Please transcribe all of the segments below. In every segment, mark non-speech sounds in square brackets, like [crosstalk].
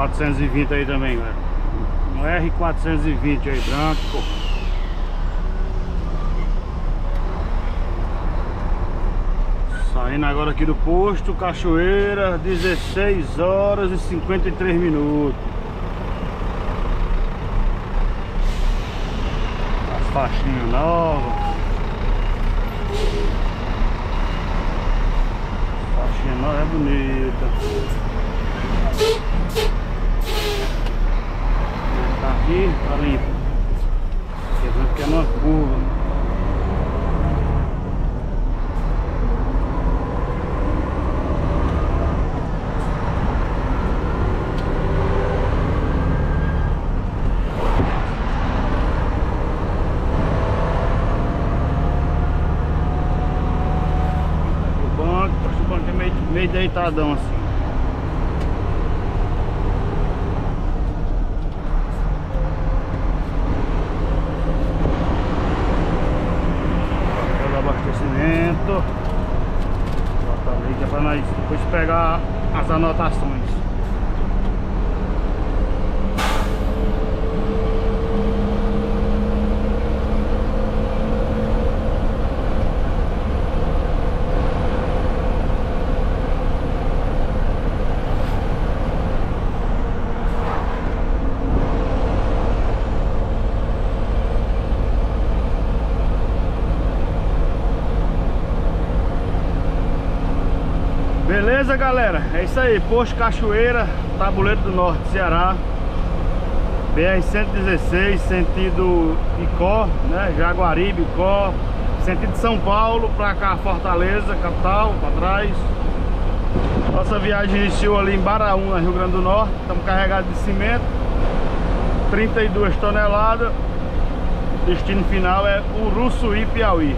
420 aí também, galera. Um R420 aí, branco. Saindo agora aqui do posto, Cachoeira, 16 horas e 53 minutos. As faixinhas novas. Faixinha nova é bonita. Aqui, tá limpo. Quer que é uma curva. meio deitadão assim. Todo abastecimento. Bota ali que é pra nós depois pegar as anotações. Beleza, galera? É isso aí, Posto Cachoeira, Tabuleiro do Norte, Ceará BR-116, sentido Icó, né? Jaguaribe, Icó Sentido São Paulo, pra cá Fortaleza, capital, pra trás Nossa viagem iniciou ali em Baraúna, Rio Grande do Norte Estamos carregados de cimento 32 toneladas Destino final é Uruçuí, Piauí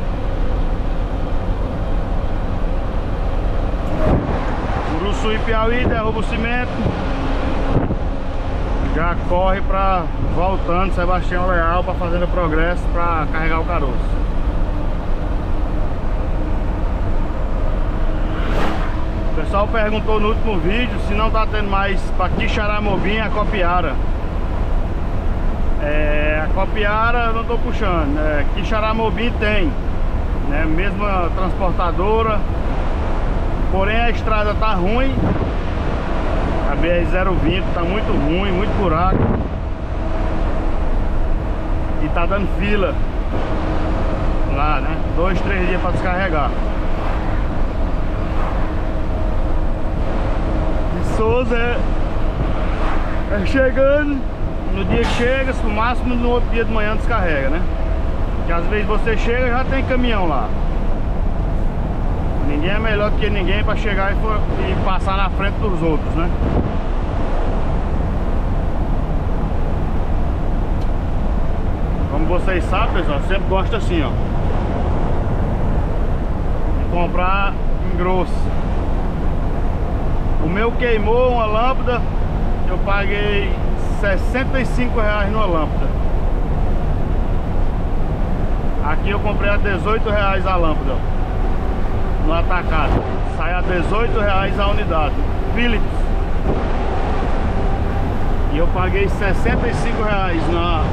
Sul e Piauí, derruba o cimento. Já corre pra voltando Sebastião Leal pra Fazenda Progresso pra carregar o caroço. O pessoal perguntou no último vídeo se não tá tendo mais pra Quixaramobim a Copiara. É, A Copiara eu não tô puxando é, Quixaramobim tem né, Mesma transportadora Porém a estrada tá ruim. A BR-020 tá muito ruim, muito buraco. E tá dando fila Lá, né? Dois, três dias pra descarregar. E Souza é, é chegando. No dia que chega, no máximo no outro dia de manhã descarrega, né? Que às vezes você chega e já tem caminhão lá Ninguém é melhor do que ninguém para chegar e, for, e passar na frente dos outros, né? Como vocês sabem, pessoal, sempre gosto assim, ó. De comprar em grosso. O meu queimou uma lâmpada, eu paguei 65 reais numa lâmpada. Aqui eu comprei a 18 reais a lâmpada no atacado. Sai a 18 reais a unidade. Philips. E eu paguei 65 reais na,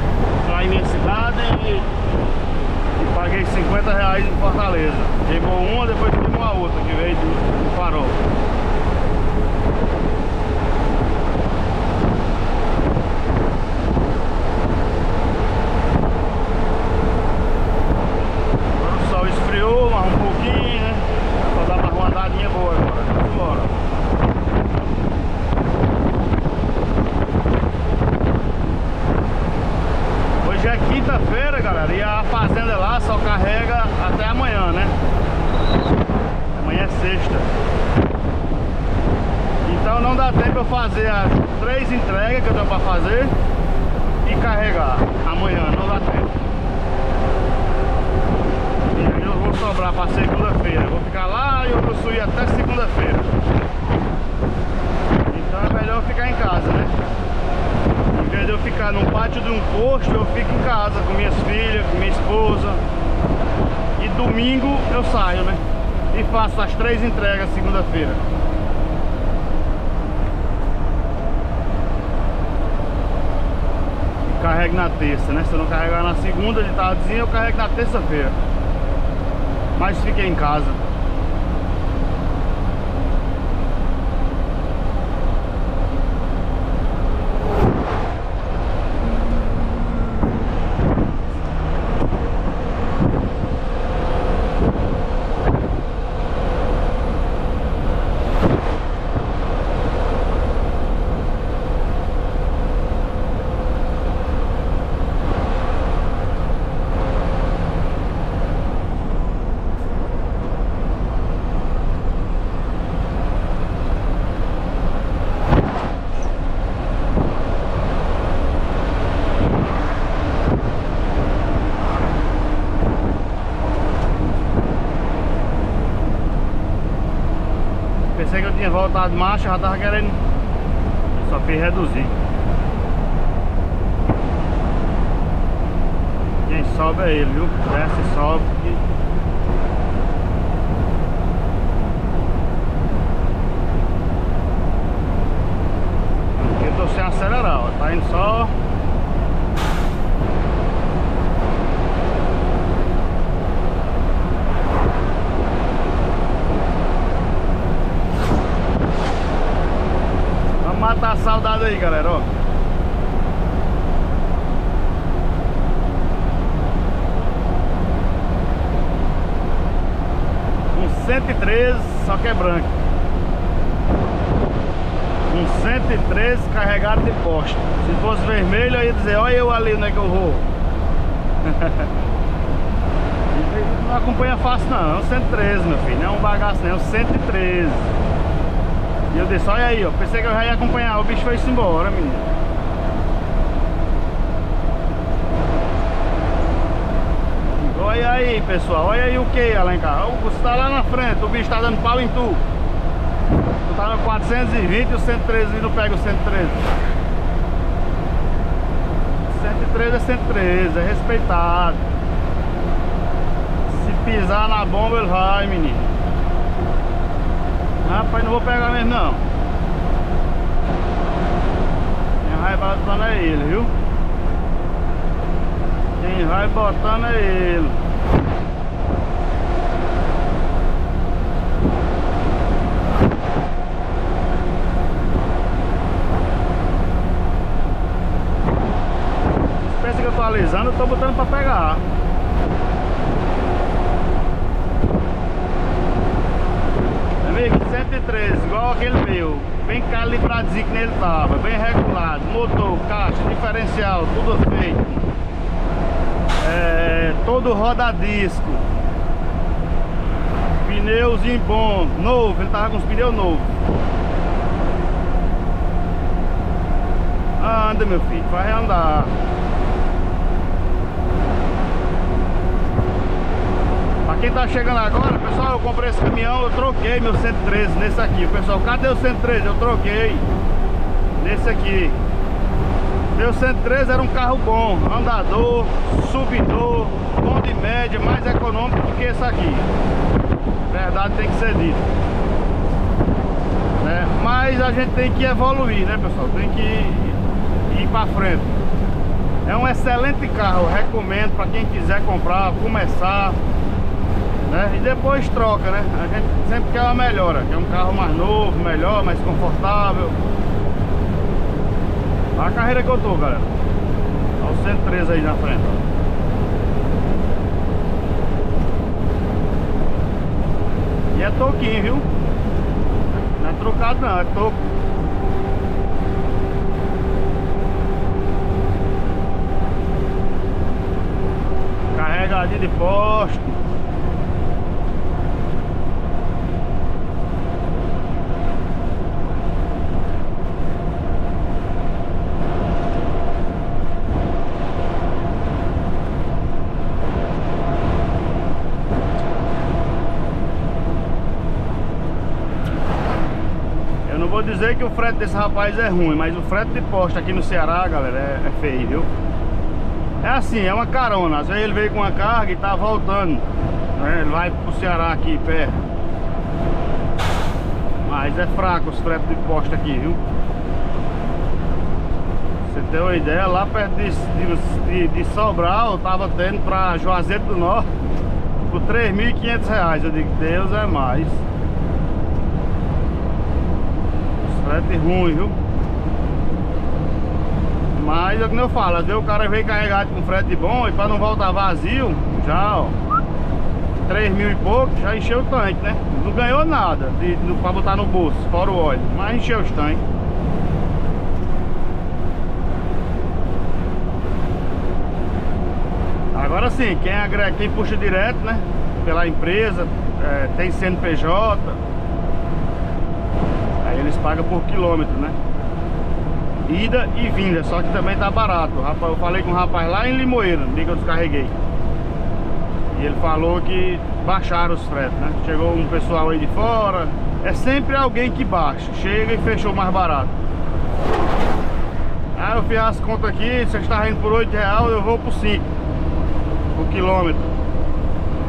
na imensidade e, e paguei 50 reais em Fortaleza. Queimou uma, depois queimou a outra que veio do, do farol. pátio de um posto eu fico em casa com minhas filhas, com minha esposa. E domingo eu saio, né? E faço as três entregas segunda-feira. Carrego na terça, né? Se eu não carregar na segunda de tardezinha, eu carrego na terça-feira. Mas fiquei em casa. Eu tinha voltado marcha, já tava querendo. Só fiz reduzir. Quem sobe é ele, viu? Desce e sobe. Eu tô sem acelerar, ó. Tá indo só. Vamos saudade aí, galera, ó. Um 113, só que é branco. Um 113 carregado de poste. Se fosse vermelho, eu ia dizer, olha eu ali onde é que eu vou. [laughs] não acompanha fácil não, é um 113, meu filho. Não é um bagaço, não, é um 113. E eu disse, olha aí, ó. Pensei que eu já ia acompanhar. O bicho foi-se embora, menino. Olha aí, pessoal. Olha aí o que, Alencar. Você tá lá na frente, o bicho tá dando pau em tu. Tu tá no 420 e o 113 não pega o 113. 113 é 113, é respeitado. Se pisar na bomba, ele vai, menino. Rapaz, não vou pegar mesmo não. Quem vai botando é ele, viu? Quem vai botando é ele. Pensa que eu tô alisando, eu tô botando pra pegar. 113, igual aquele meu. Bem calibradinho que nele tava, bem regulado. Motor, caixa, diferencial, tudo feito. É, todo rodadisco. Pneuzinho bom, novo, ele tava com os pneus novos. Anda meu filho, vai andar. Quem tá chegando agora, pessoal, eu comprei esse caminhão, eu troquei meu 113 nesse aqui. Pessoal, cadê o 113? Eu troquei nesse aqui. Meu 113 era um carro bom, andador, subidor, bom de média, mais econômico do que esse aqui. Verdade tem que ser dito. Né? Mas a gente tem que evoluir, né, pessoal? Tem que ir, ir pra frente. É um excelente carro, recomendo para quem quiser comprar, começar. Né? E depois troca, né? A gente sempre quer uma melhora, quer um carro mais novo, melhor, mais confortável. Olha a carreira que eu tô, galera. Olha o 113 aí na frente, ó. E é toquinho, viu? Não é trocado não, é toco. Carregadinho de posto. Dizer que o frete desse rapaz é ruim, mas o frete de posto aqui no Ceará, galera, é, é feio, viu? É assim, é uma carona. Às vezes ele veio com uma carga e tá voltando. Né? Ele vai pro Ceará aqui perto. Mas é fraco os fretes de posto aqui, viu? você ter uma ideia, lá perto de, de, de Sobral, eu tava tendo pra Juazeiro do Norte por 3.500 reais. Eu digo, Deus é mais. Frete ruim, viu? Mas é como eu falo, às vezes o cara vem carregado com frete bom e pra não voltar vazio, já ó 3 mil e pouco, já encheu o tanque, né? Não ganhou nada de, de, pra botar no bolso, fora o óleo, mas encheu os tanques. Agora sim, quem, quem puxa direto, né? Pela empresa, é, tem CNPJ, eles pagam por quilômetro, né? ida e vinda, só que também tá barato. Eu falei com um rapaz lá em Limoeiro, no dia que eu descarreguei. E ele falou que baixaram os fretes, né? Chegou um pessoal aí de fora. É sempre alguém que baixa, chega e fechou mais barato. Aí eu fiz as contas aqui, você está indo por 8 reais, eu vou por 5 por quilômetro.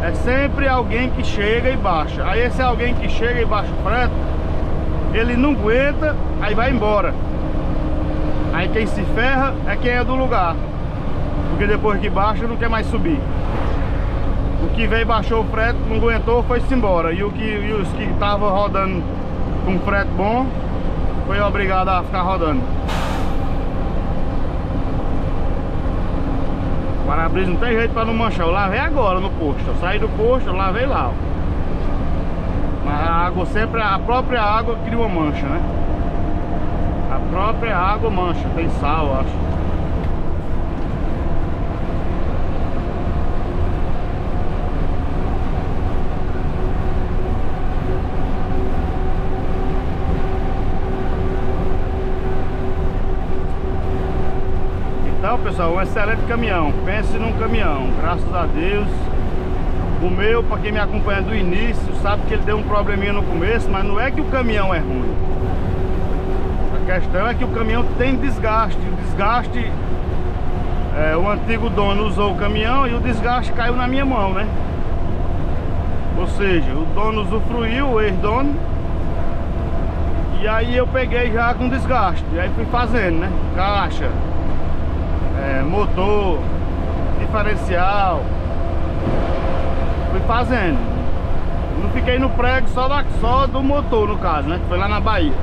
É sempre alguém que chega e baixa. Aí esse alguém que chega e baixa o frete, ele não aguenta, aí vai embora. Aí quem se ferra é quem é do lugar. Porque depois que baixa não quer mais subir. O que veio baixou o frete, não aguentou, foi-se embora. E, o que, e os que estavam rodando com frete bom, foi obrigado a ficar rodando. O para-brisa não tem jeito para não manchar. Eu lavei agora no posto. Eu saí do posto, eu lavei lá. Mas a água sempre, a própria água cria uma mancha, né? A própria água mancha, tem sal, acho. Então, pessoal, um excelente caminhão. Pense num caminhão, graças a Deus. O meu, para quem me acompanha do início, sabe que ele deu um probleminha no começo, mas não é que o caminhão é ruim questão é que o caminhão tem desgaste. O desgaste, é, o antigo dono usou o caminhão e o desgaste caiu na minha mão, né? Ou seja, o dono usufruiu, o ex-dono. E aí eu peguei já com desgaste. E aí fui fazendo, né? Caixa, é, motor, diferencial. Fui fazendo. Não fiquei no prego só, da, só do motor, no caso, né? Foi lá na Bahia.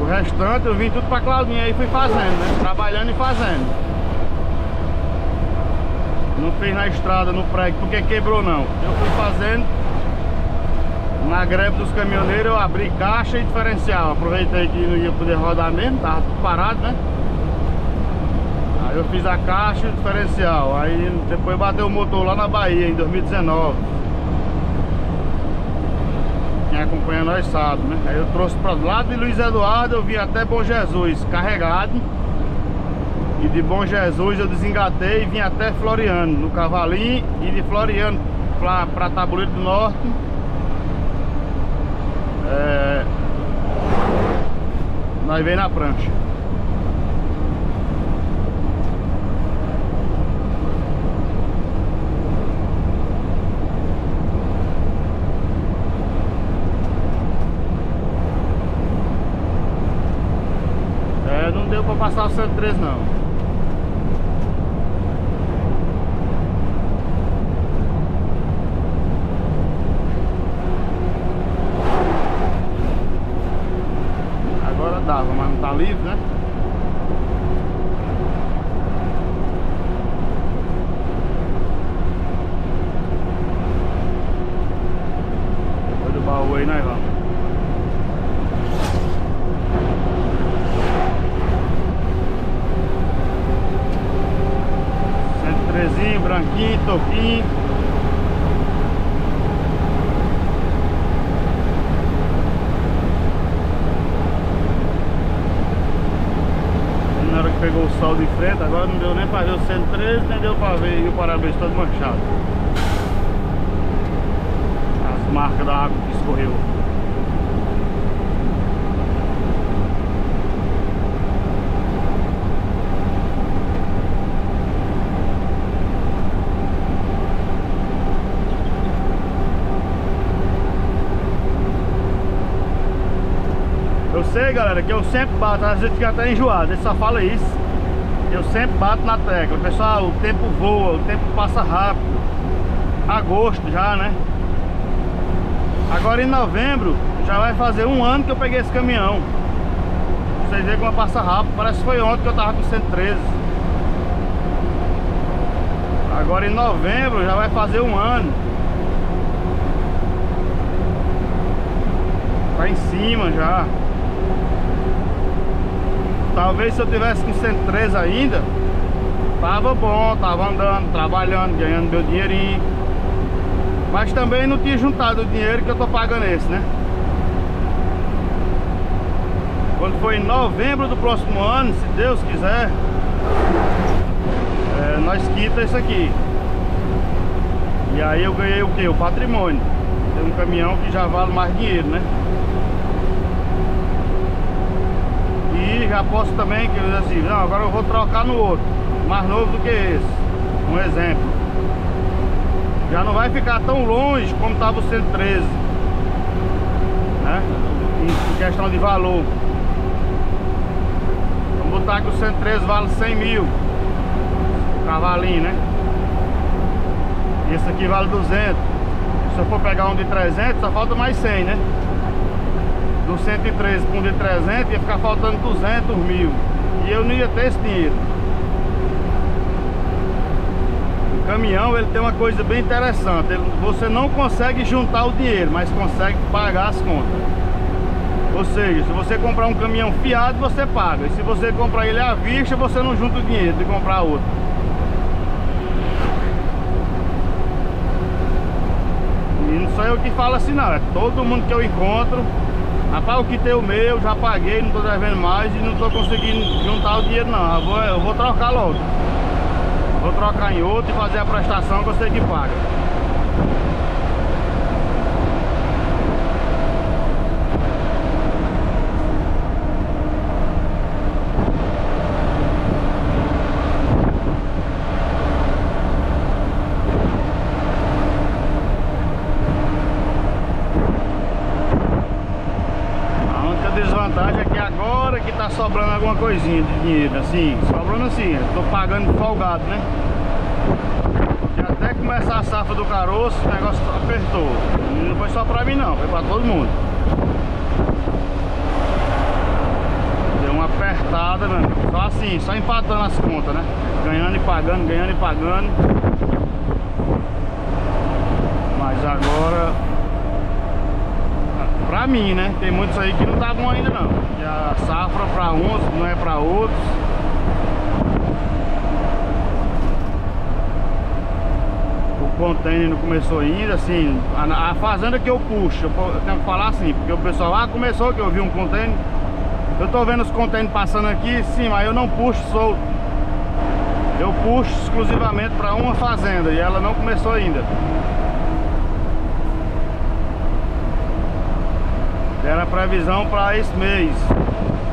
O restante eu vim tudo pra Claudinha e fui fazendo, né? Trabalhando e fazendo. Não fiz na estrada, no prego, porque quebrou não. Eu fui fazendo. Na greve dos caminhoneiros eu abri caixa e diferencial. Aproveitei que não ia poder rodar mesmo, tava tudo parado, né? Eu fiz a caixa e o diferencial. Aí depois bateu o motor lá na Bahia em 2019 quem acompanha nós sabe, né? Aí eu trouxe para lá de Luiz Eduardo, eu vim até Bom Jesus carregado. E de Bom Jesus eu desengatei e vim até Floriano, no Cavalinho. E de Floriano para Tabuleiro do Norte. É... Nós vem na prancha. Passar o 103 não. Agora dava, mas não tá livre, né? Depois do baú aí nós vamos. Branquinho, toquinho. Na hora que pegou o sol de frente, agora não deu nem pra ver o 113, nem deu pra ver o para-brisa todo manchado. As marcas da água que escorreu. sei, galera, que eu sempre bato, às vezes fica até enjoado, ele só fala isso. Eu sempre bato na tecla. Pessoal, o tempo voa, o tempo passa rápido. Agosto já, né? Agora em novembro, já vai fazer um ano que eu peguei esse caminhão. Vocês veem como passa rápido. Parece que foi ontem que eu tava com 113. Agora em novembro já vai fazer um ano. Tá em cima já. Talvez se eu tivesse com 103 ainda, tava bom, tava andando, trabalhando, ganhando meu dinheirinho. Mas também não tinha juntado o dinheiro que eu tô pagando esse, né? Quando for em novembro do próximo ano, se Deus quiser, é, nós quita isso aqui. E aí eu ganhei o que? O patrimônio. Tem um caminhão que já vale mais dinheiro, né? E já posso também, que eu assim, não, agora eu vou trocar no outro, mais novo do que esse. Um exemplo. Já não vai ficar tão longe como estava o 113. Né? Em questão de valor. Vamos botar que o 113 vale 100 mil. Cavalinho, né? Esse aqui vale 200. Se eu for pegar um de 300, só falta mais 100, né? Do 113 com de 300 ia ficar faltando 200 mil. E eu não ia ter esse dinheiro. O caminhão ele tem uma coisa bem interessante. Ele, você não consegue juntar o dinheiro mas consegue pagar as contas. Ou seja, se você comprar um caminhão fiado você paga. E se você comprar ele à vista você não junta o dinheiro de comprar outro. E não sou eu que falo assim não, é todo mundo que eu encontro Rapaz, o que tem o meu, já paguei, não tô devendo mais e não tô conseguindo juntar o dinheiro não. Eu vou, eu vou trocar logo. Vou trocar em outro e fazer a prestação que eu sei que paga. Sobrando alguma coisinha de dinheiro, assim, sobrando assim, tô pagando folgado, né? E até começar a safra do caroço, o negócio apertou. Não foi só pra mim não, foi pra todo mundo. Deu uma apertada, mano. Só assim, só empatando as contas, né? Ganhando e pagando, ganhando e pagando. Mas agora mim, né? Tem muitos aí que não tá bom ainda não. E a safra pra uns não é pra outros. O container não começou ainda, assim, a, a fazenda que eu puxo, eu tenho que falar assim, porque o pessoal, ah, começou que eu vi um container. Eu tô vendo os containers passando aqui, sim, mas eu não puxo solto. Eu puxo exclusivamente para uma fazenda e ela não começou ainda. Era previsão para esse mês,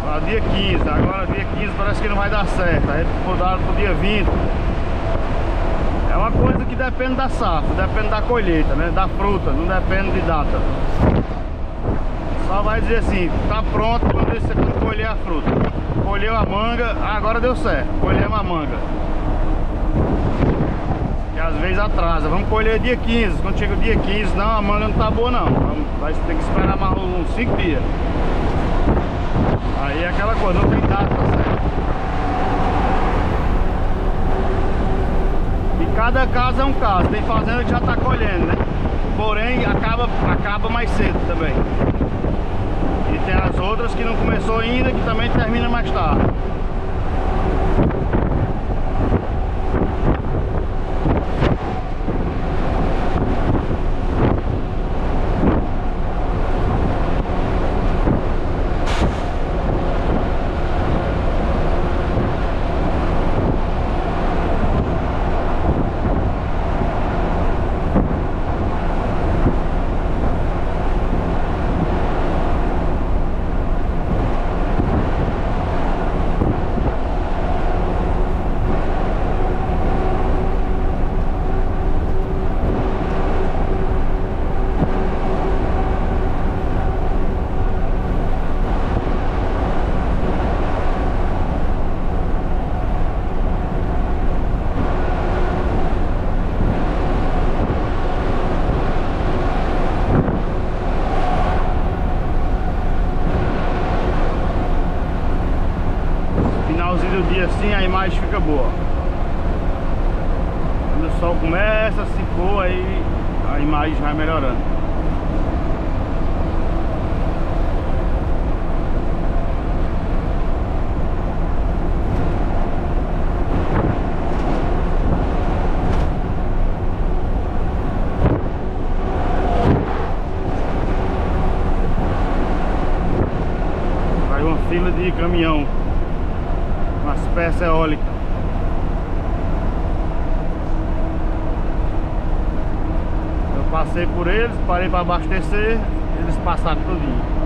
para dia 15. Agora dia 15 parece que não vai dar certo. Aí mudaram para o dia 20. É uma coisa que depende da safra, depende da colheita, né? Da fruta, não depende de data. Só vai dizer assim, tá pronto quando você colher a fruta. Colheu a manga, agora deu certo. Colhemos a manga às vezes atrasa. Vamos colher dia 15. Quando chega o dia 15, não, a manga não tá boa não. Vai ter que esperar mais uns 5 dias. Aí é aquela coisa, não tem data, tá certo? E cada caso é um caso. Tem fazenda que já tá colhendo, né? Porém, acaba, acaba mais cedo também. E tem as outras que não começou ainda, que também termina mais tarde. Caminhão umas peças eólicas. Eu passei por eles, parei para abastecer eles passaram tudinho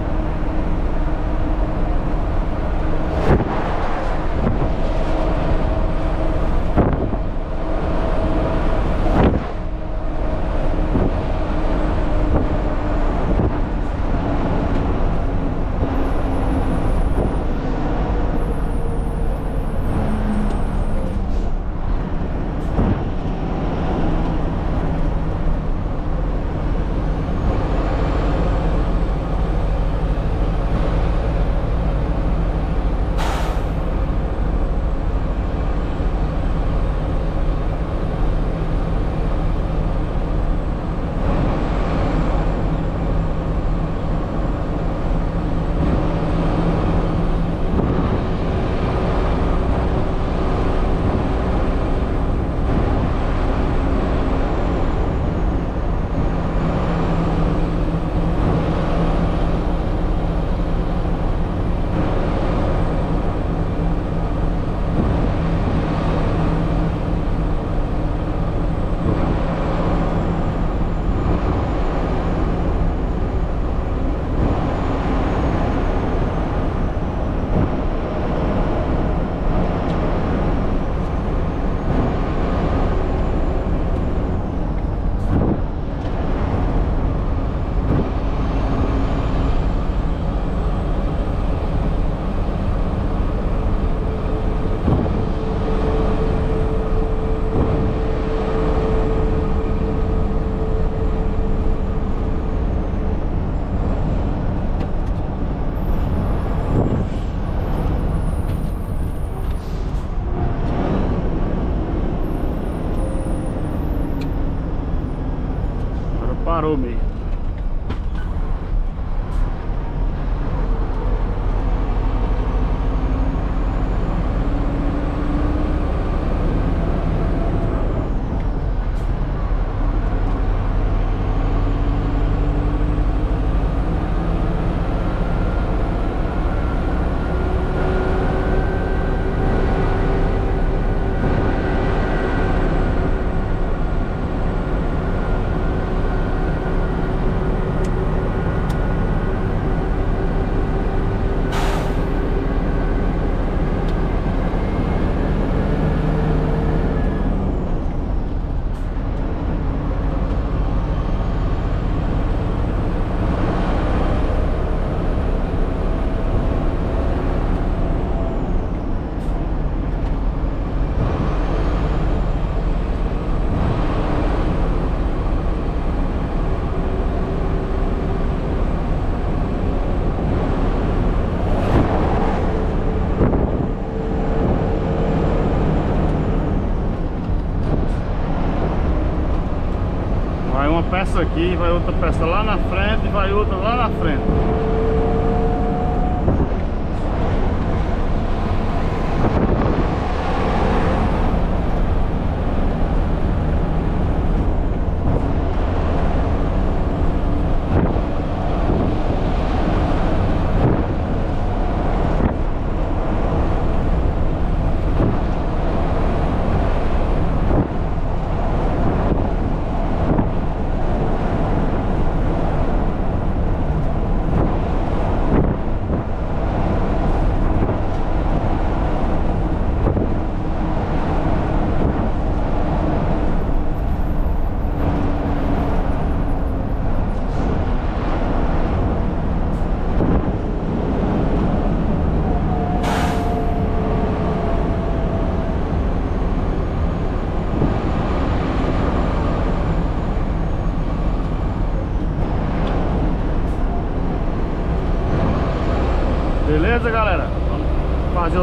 peça aqui, vai outra peça lá na frente vai outra lá na frente.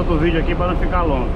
Outro vídeo aqui para não ficar longo.